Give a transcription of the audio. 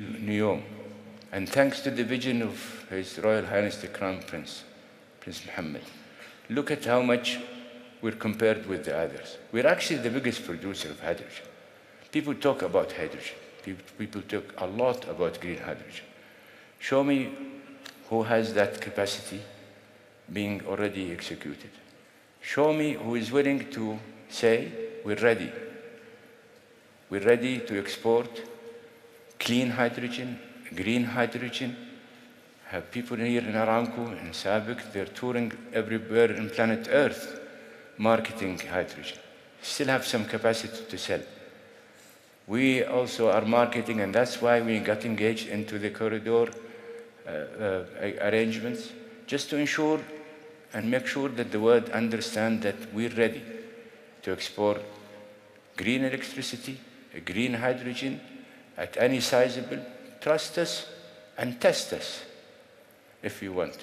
Neom. And thanks to the vision of His Royal Highness the Crown Prince, Prince Mohammed, look at how much we're compared with the others. We're actually the biggest producer of hydrogen. People talk about hydrogen. People talk a lot about green hydrogen. Show me who has that capacity being already executed. Show me who is willing to say, we're ready. We're ready to export clean hydrogen, green hydrogen. Have people here in Aramco, in Sabic, they're touring everywhere in planet Earth marketing hydrogen. Still have some capacity to sell. We also are marketing, and that's why we got engaged into the corridor uh, uh, arrangements, just to ensure and make sure that the world understand that we're ready to export green electricity, green hydrogen at any sizable. Trust us and test us if you want.